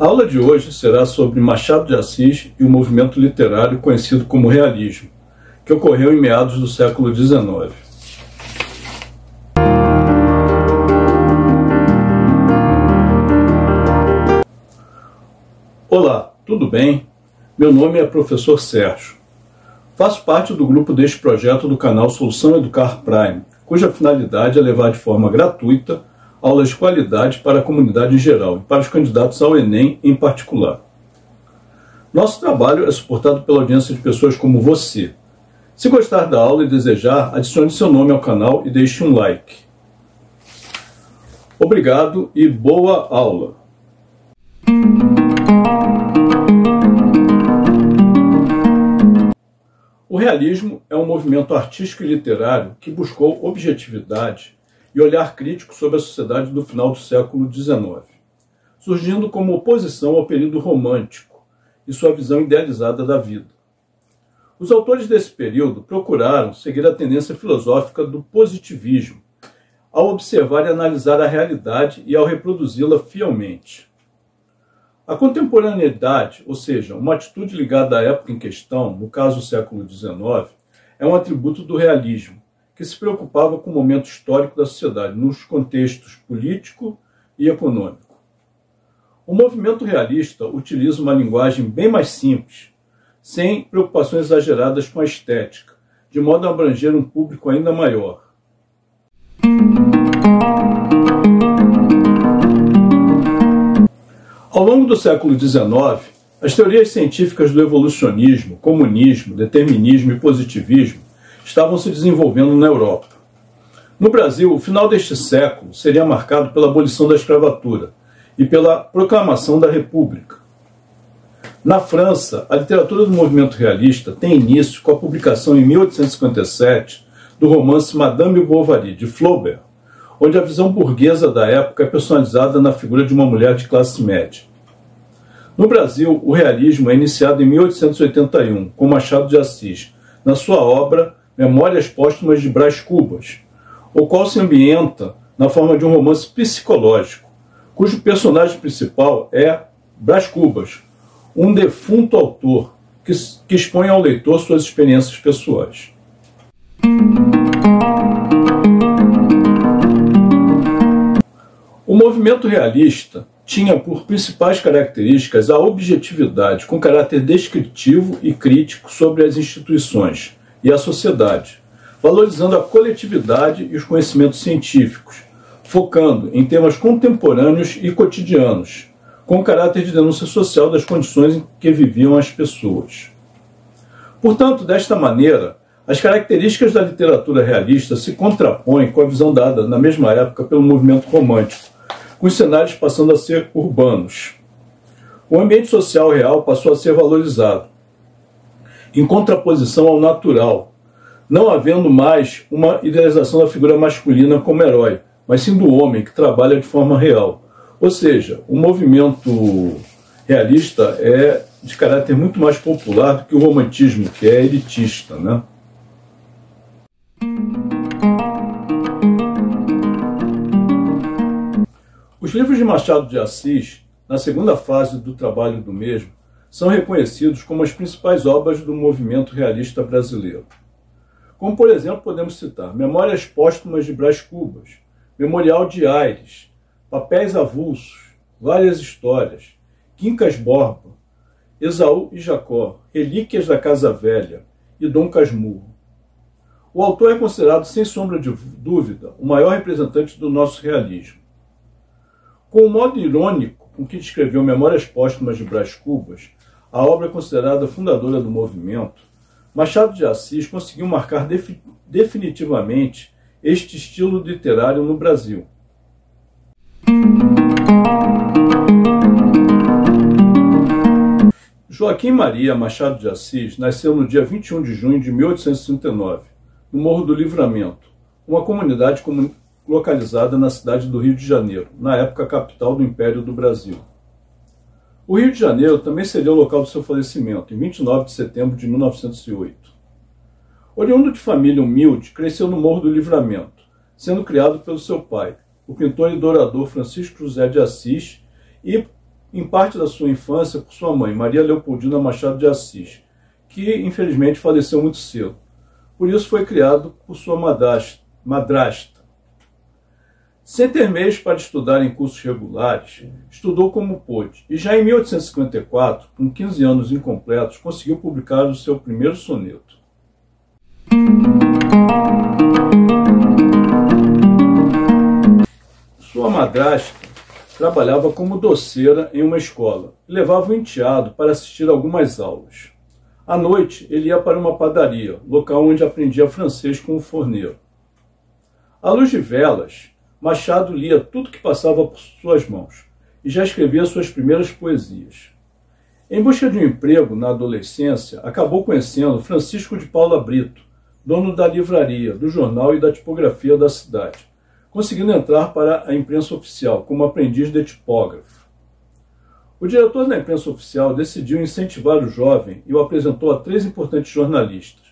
A aula de hoje será sobre Machado de Assis e o movimento literário conhecido como realismo, que ocorreu em meados do século XIX. Olá, tudo bem? Meu nome é professor Sérgio. Faço parte do grupo deste projeto do canal Solução Educar Prime, cuja finalidade é levar de forma gratuita aulas de qualidade para a comunidade em geral e para os candidatos ao Enem em particular. Nosso trabalho é suportado pela audiência de pessoas como você. Se gostar da aula e desejar, adicione seu nome ao canal e deixe um like. Obrigado e boa aula! O realismo é um movimento artístico e literário que buscou objetividade e olhar crítico sobre a sociedade do final do século XIX, surgindo como oposição ao período romântico e sua visão idealizada da vida. Os autores desse período procuraram seguir a tendência filosófica do positivismo, ao observar e analisar a realidade e ao reproduzi-la fielmente. A contemporaneidade, ou seja, uma atitude ligada à época em questão, no caso o século XIX, é um atributo do realismo, que se preocupava com o momento histórico da sociedade, nos contextos político e econômico. O movimento realista utiliza uma linguagem bem mais simples, sem preocupações exageradas com a estética, de modo a abranger um público ainda maior. Ao longo do século XIX, as teorias científicas do evolucionismo, comunismo, determinismo e positivismo estavam se desenvolvendo na Europa. No Brasil, o final deste século seria marcado pela abolição da escravatura e pela proclamação da República. Na França, a literatura do movimento realista tem início com a publicação em 1857 do romance Madame Bovary, de Flaubert, onde a visão burguesa da época é personalizada na figura de uma mulher de classe média. No Brasil, o realismo é iniciado em 1881, com Machado de Assis, na sua obra Memórias Póstumas de Brás Cubas, o qual se ambienta na forma de um romance psicológico, cujo personagem principal é Brás Cubas, um defunto autor que, que expõe ao leitor suas experiências pessoais. O movimento realista tinha por principais características a objetividade, com caráter descritivo e crítico sobre as instituições, e a sociedade, valorizando a coletividade e os conhecimentos científicos, focando em temas contemporâneos e cotidianos, com caráter de denúncia social das condições em que viviam as pessoas. Portanto, desta maneira, as características da literatura realista se contrapõem com a visão dada na mesma época pelo movimento romântico, com os cenários passando a ser urbanos. O ambiente social real passou a ser valorizado, em contraposição ao natural, não havendo mais uma idealização da figura masculina como herói, mas sim do homem que trabalha de forma real. Ou seja, o movimento realista é de caráter muito mais popular do que o romantismo, que é elitista, né? Os livros de Machado de Assis, na segunda fase do trabalho do mesmo, são reconhecidos como as principais obras do movimento realista brasileiro. Como, por exemplo, podemos citar Memórias Póstumas de Brás Cubas, Memorial de Aires, Papéis Avulsos, Várias Histórias, Quincas Borba, Esaú e Jacó, Relíquias da Casa Velha e Dom Casmurro. O autor é considerado, sem sombra de dúvida, o maior representante do nosso realismo. Com o modo irônico com que descreveu Memórias Póstumas de Brás Cubas, a obra considerada fundadora do movimento, Machado de Assis conseguiu marcar definitivamente este estilo literário no Brasil. Joaquim Maria Machado de Assis nasceu no dia 21 de junho de 1839, no Morro do Livramento, uma comunidade localizada na cidade do Rio de Janeiro, na época capital do Império do Brasil. O Rio de Janeiro também seria o local do seu falecimento, em 29 de setembro de 1908. Oriundo de família humilde, cresceu no Morro do Livramento, sendo criado pelo seu pai, o pintor e dourador Francisco José de Assis, e em parte da sua infância por sua mãe, Maria Leopoldina Machado de Assis, que infelizmente faleceu muito cedo. Por isso foi criado por sua madrasta. Sem ter meios para estudar em cursos regulares, estudou como pôde e já em 1854, com 15 anos incompletos, conseguiu publicar o seu primeiro soneto. Sua madrasta trabalhava como doceira em uma escola e levava o enteado para assistir algumas aulas. À noite, ele ia para uma padaria, local onde aprendia francês com o forneiro. À luz de velas, Machado lia tudo que passava por suas mãos e já escrevia suas primeiras poesias. Em busca de um emprego na adolescência, acabou conhecendo Francisco de Paula Brito, dono da livraria, do jornal e da tipografia da cidade, conseguindo entrar para a imprensa oficial como aprendiz de tipógrafo. O diretor da imprensa oficial decidiu incentivar o jovem e o apresentou a três importantes jornalistas,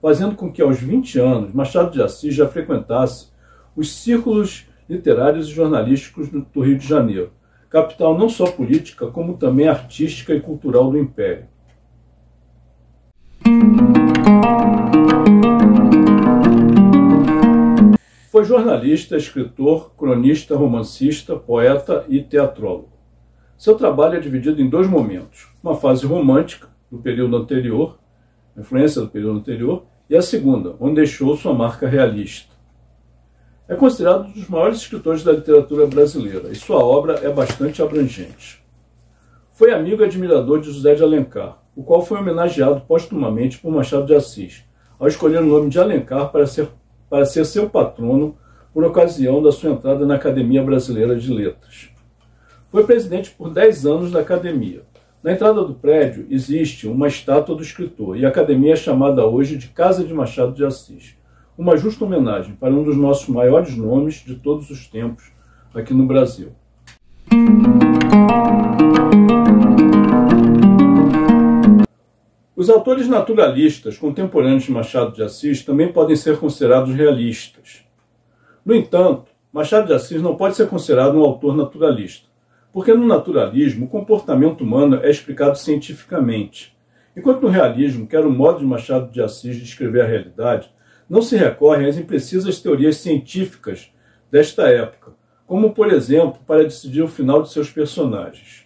fazendo com que aos 20 anos Machado de Assis já frequentasse os círculos literários e jornalísticos do Rio de Janeiro, capital não só política, como também artística e cultural do Império. Foi jornalista, escritor, cronista, romancista, poeta e teatrólogo. Seu trabalho é dividido em dois momentos: uma fase romântica, do período anterior, influência do período anterior, e a segunda, onde deixou sua marca realista. É considerado um dos maiores escritores da literatura brasileira e sua obra é bastante abrangente. Foi amigo e admirador de José de Alencar, o qual foi homenageado postumamente por Machado de Assis, ao escolher o nome de Alencar para ser para ser seu patrono por ocasião da sua entrada na Academia Brasileira de Letras. Foi presidente por 10 anos da academia. Na entrada do prédio existe uma estátua do escritor e a academia é chamada hoje de Casa de Machado de Assis. Uma justa homenagem para um dos nossos maiores nomes de todos os tempos aqui no Brasil. Os autores naturalistas contemporâneos de Machado de Assis também podem ser considerados realistas. No entanto, Machado de Assis não pode ser considerado um autor naturalista, porque no naturalismo o comportamento humano é explicado cientificamente, enquanto no realismo, que era o modo de Machado de Assis de descrever a realidade, não se recorre às imprecisas teorias científicas desta época, como, por exemplo, para decidir o final de seus personagens.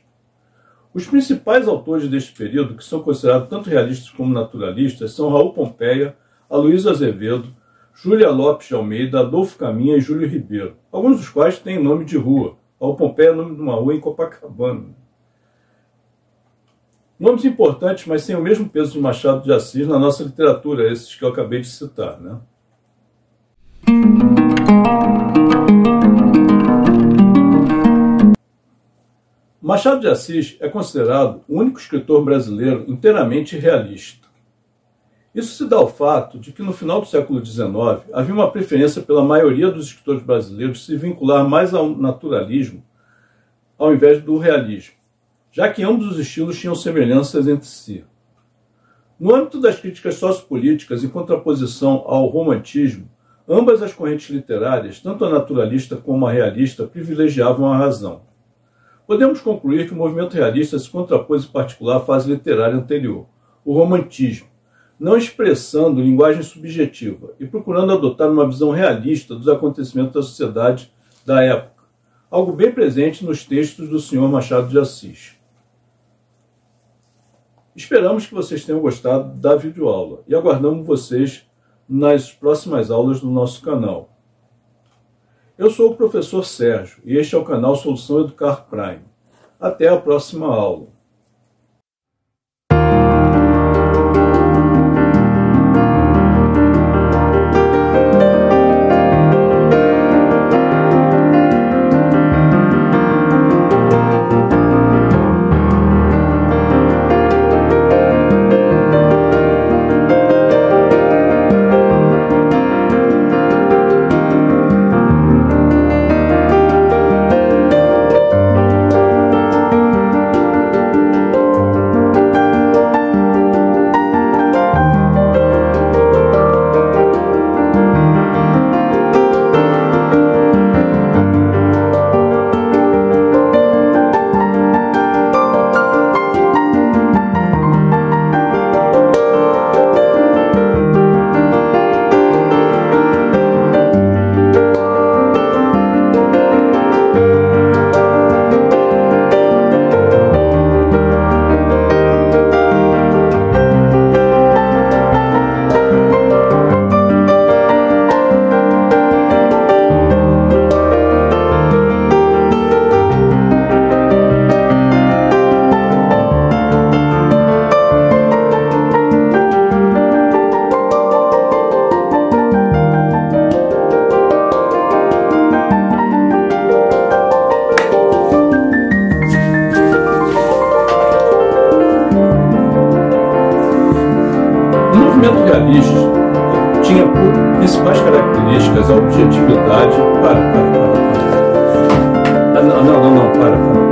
Os principais autores deste período, que são considerados tanto realistas como naturalistas, são Raul Pompeia, Aloysio Azevedo, Júlia Lopes de Almeida, Adolfo Caminha e Júlio Ribeiro, alguns dos quais têm nome de rua. Raul Pompeia é nome de uma rua em Copacabana. Nomes importantes, mas sem o mesmo peso de Machado de Assis na nossa literatura, esses que eu acabei de citar. Né? Machado de Assis é considerado o único escritor brasileiro inteiramente realista. Isso se dá ao fato de que no final do século XIX havia uma preferência pela maioria dos escritores brasileiros se vincular mais ao naturalismo ao invés do realismo, já que ambos os estilos tinham semelhanças entre si. No âmbito das críticas sociopolíticas em contraposição ao romantismo, ambas as correntes literárias, tanto a naturalista como a realista, privilegiavam a razão. Podemos concluir que o movimento realista se contrapôs em particular à fase literária anterior, o romantismo, não expressando linguagem subjetiva e procurando adotar uma visão realista dos acontecimentos da sociedade da época, algo bem presente nos textos do Senhor Machado de Assis. Esperamos que vocês tenham gostado da videoaula e aguardamos vocês nas próximas aulas do nosso canal. Eu sou o professor Sérgio e este é o canal Solução Educar Prime. Até a próxima aula. Movimento realista tinha por principais características a objetividade. Para, para, para. Ah, não, não, não, para, para.